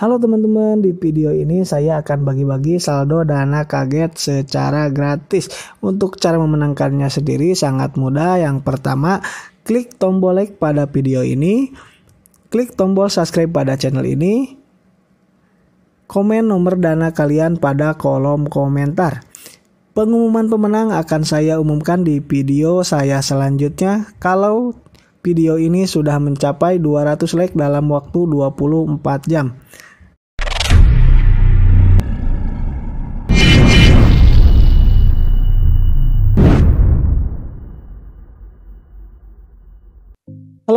Halo teman-teman, di video ini saya akan bagi-bagi saldo dana kaget secara gratis. Untuk cara memenangkannya sendiri sangat mudah. Yang pertama, klik tombol like pada video ini, klik tombol subscribe pada channel ini, komen nomor dana kalian pada kolom komentar. Pengumuman pemenang akan saya umumkan di video saya selanjutnya. Kalau video ini sudah mencapai 200 like dalam waktu 24 jam.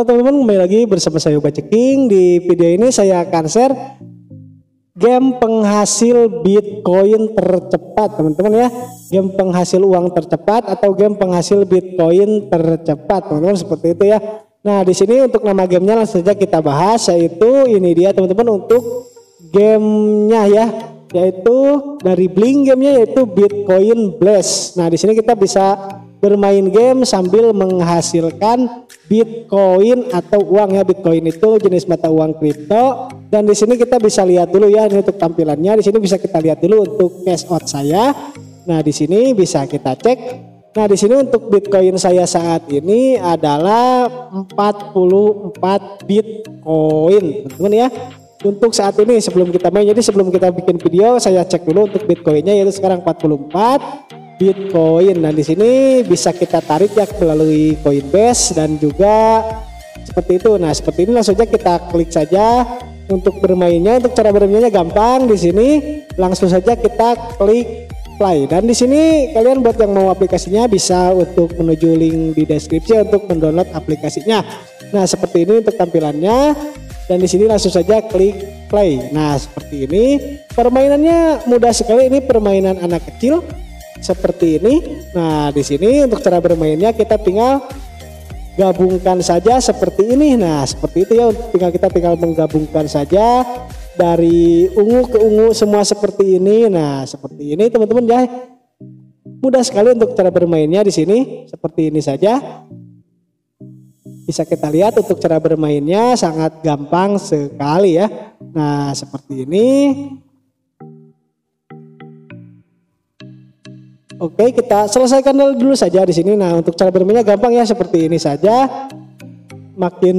Halo teman-teman, kembali lagi bersama saya Uga Ceking. Di video ini saya akan share game penghasil Bitcoin tercepat, teman-teman ya. Game penghasil uang tercepat atau game penghasil Bitcoin tercepat, teman-teman seperti itu ya. Nah, di sini untuk nama gamenya langsung saja kita bahas yaitu ini dia teman-teman untuk gamenya ya yaitu dari Blink gamenya yaitu Bitcoin Blast. Nah, di sini kita bisa bermain game sambil menghasilkan Bitcoin atau uang ya. Bitcoin itu jenis mata uang kripto. Dan di sini kita bisa lihat dulu ya ini untuk tampilannya. Di sini bisa kita lihat dulu untuk cash out saya. Nah di sini bisa kita cek. Nah di sini untuk Bitcoin saya saat ini adalah 44 Bitcoin. Teman-teman ya untuk saat ini sebelum kita main jadi sebelum kita bikin video saya cek dulu untuk Bitcoinnya yaitu sekarang 44 Bitcoin. Nah, di sini bisa kita tarik ya melalui Coinbase dan juga seperti itu. Nah, seperti ini langsung saja kita klik saja untuk bermainnya. Untuk cara bermainnya gampang di sini langsung saja kita klik play. Dan di sini kalian buat yang mau aplikasinya bisa untuk menuju link di deskripsi untuk mendownload aplikasinya. Nah, seperti ini untuk tampilannya dan di sini langsung saja klik play. Nah, seperti ini. Permainannya mudah sekali. Ini permainan anak kecil seperti ini. Nah, di sini untuk cara bermainnya kita tinggal gabungkan saja seperti ini. Nah, seperti itu ya. Tinggal kita tinggal menggabungkan saja dari ungu ke ungu semua seperti ini. Nah, seperti ini teman-teman ya. Mudah sekali untuk cara bermainnya di sini seperti ini saja. Bisa kita lihat untuk cara bermainnya sangat gampang sekali ya. Nah, seperti ini. Oke, kita selesaikan dulu saja di sini. Nah, untuk cara bermainnya gampang ya seperti ini saja. Makin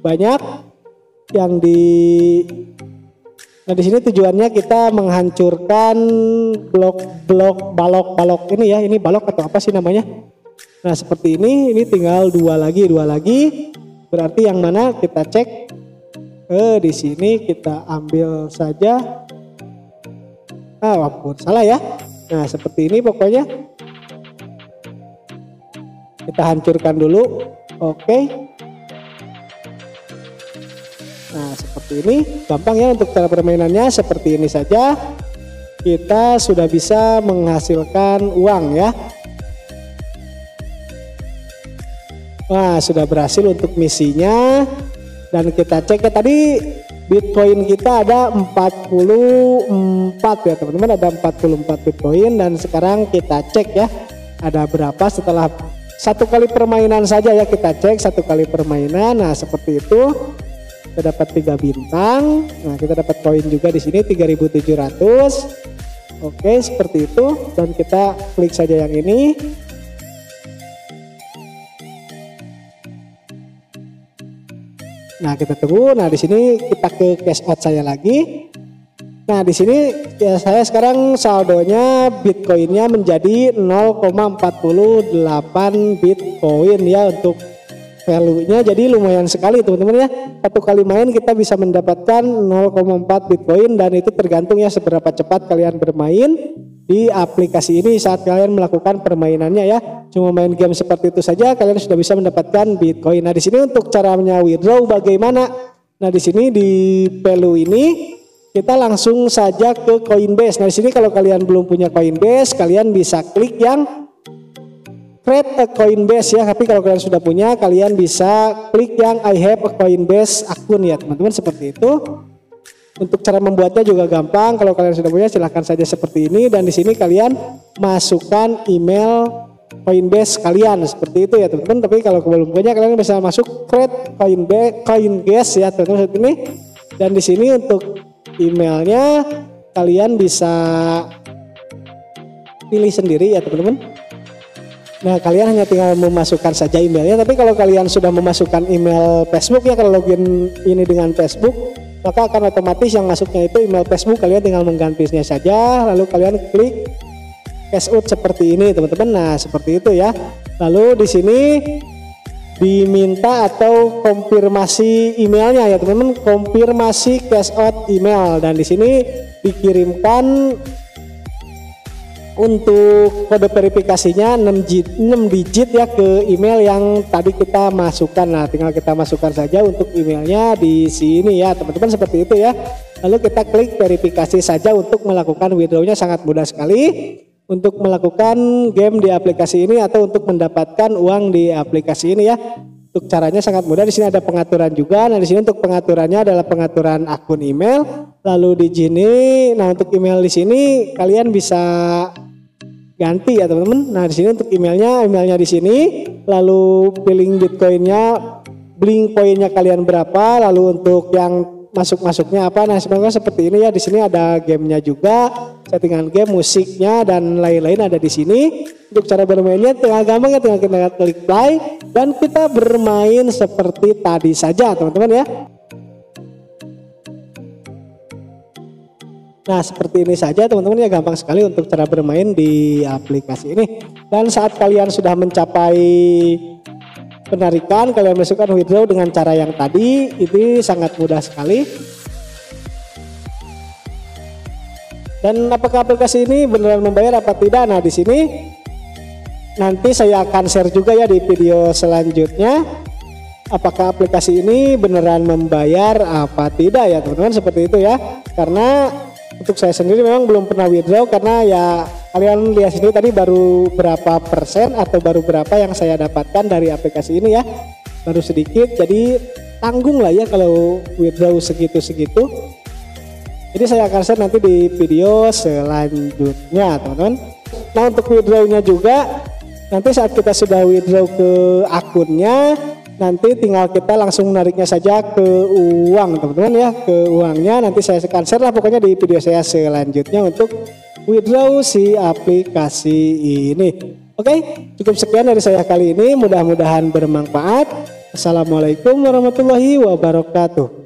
banyak yang di Nah, di sini tujuannya kita menghancurkan blok-blok balok-balok ini ya. Ini balok atau apa sih namanya? Nah, seperti ini. Ini tinggal dua lagi, dua lagi. Berarti yang mana kita cek eh di sini kita ambil saja. Ah, walaupun salah ya. Nah seperti ini pokoknya. Kita hancurkan dulu. Oke. Nah seperti ini. Gampang ya untuk cara permainannya. Seperti ini saja. Kita sudah bisa menghasilkan uang ya. Wah sudah berhasil untuk misinya. Dan kita cek ya tadi Bitcoin kita ada 44 ya teman-teman. Ada 44 Bitcoin dan sekarang kita cek ya ada berapa setelah satu kali permainan saja ya kita cek satu kali permainan. Nah seperti itu. Kita dapat tiga bintang. Nah kita dapat koin juga di sini 3700 oke seperti itu. Dan kita klik saja yang ini Nah, kita tunggu. Nah, di sini kita ke cash out saya lagi. Nah, di sini ya saya sekarang saldonya Bitcoinnya menjadi 0,48 Bitcoin ya untuk value-nya jadi lumayan sekali teman-teman ya. Satu kali main kita bisa mendapatkan 0,4 Bitcoin dan itu tergantung ya seberapa cepat kalian bermain di aplikasi ini saat kalian melakukan permainannya ya. Cuma main game seperti itu saja kalian sudah bisa mendapatkan Bitcoin. Nah, di sini untuk caranya withdraw bagaimana? Nah, di sini di Pelu ini kita langsung saja ke Coinbase. Nah, di sini kalau kalian belum punya Coinbase, kalian bisa klik yang create a Coinbase ya. Tapi kalau kalian sudah punya, kalian bisa klik yang I have a Coinbase akun ya, teman-teman seperti itu. Untuk cara membuatnya juga gampang. Kalau kalian sudah punya silahkan saja seperti ini dan di sini kalian masukkan email Coinbase kalian seperti itu ya teman-teman. Tapi kalau belum punya kalian bisa masuk create Coinbase Coinbase ya teman-teman seperti ini. Dan di sini untuk emailnya kalian bisa pilih sendiri ya teman-teman. Nah kalian hanya tinggal memasukkan saja emailnya. Tapi kalau kalian sudah memasukkan email Facebook ya kalau login ini dengan Facebook maka akan otomatis yang masuknya itu email Facebook kalian tinggal menggantinya saja lalu kalian klik cash out seperti ini teman-teman. Nah seperti itu ya. Lalu di sini diminta atau konfirmasi emailnya ya teman-teman. Konfirmasi cash out email. Dan di sini dikirimkan untuk kode verifikasinya 6 digit, 6 digit ya ke email yang tadi kita masukkan nah tinggal kita masukkan saja untuk emailnya di sini ya teman-teman seperti itu ya lalu kita klik verifikasi saja untuk melakukan withdrawnya sangat mudah sekali untuk melakukan game di aplikasi ini atau untuk mendapatkan uang di aplikasi ini ya untuk caranya sangat mudah. Di sini ada pengaturan juga. Nah, di sini untuk pengaturannya adalah pengaturan akun email. Lalu di sini, nah untuk email di sini kalian bisa ganti ya teman-teman. Nah, di sini untuk emailnya, emailnya di sini. Lalu billing bitcoinnya, billing poinnya kalian berapa. Lalu untuk yang masuk-masuknya apa. Nah, sebenarnya seperti ini ya. Di sini ada gamenya juga, settingan game, musiknya dan lain-lain ada di sini. Untuk cara bermainnya tinggal gampang ya, tinggal kita klik play dan kita bermain seperti tadi saja teman-teman ya. Nah seperti ini saja teman-teman ya gampang sekali untuk cara bermain di aplikasi ini. Dan saat kalian sudah mencapai penarikan kalian masukkan withdraw dengan cara yang tadi ini sangat mudah sekali. Dan apakah aplikasi ini beneran membayar apa tidak? Nah di sini nanti saya akan share juga ya di video selanjutnya apakah aplikasi ini beneran membayar apa tidak ya teman-teman seperti itu ya karena untuk saya sendiri memang belum pernah withdraw karena ya kalian lihat sini tadi baru berapa persen atau baru berapa yang saya dapatkan dari aplikasi ini ya. Baru sedikit jadi tanggung lah ya kalau withdraw segitu-segitu. Jadi saya akan share nanti di video selanjutnya teman-teman. Nah untuk withdrawnya juga Nanti saat kita sudah withdraw ke akunnya, nanti tinggal kita langsung menariknya saja ke uang teman-teman ya, ke uangnya. Nanti saya akan share lah pokoknya di video saya selanjutnya untuk withdraw si aplikasi ini. Oke, cukup sekian dari saya kali ini. Mudah-mudahan bermanfaat. Assalamualaikum warahmatullahi wabarakatuh.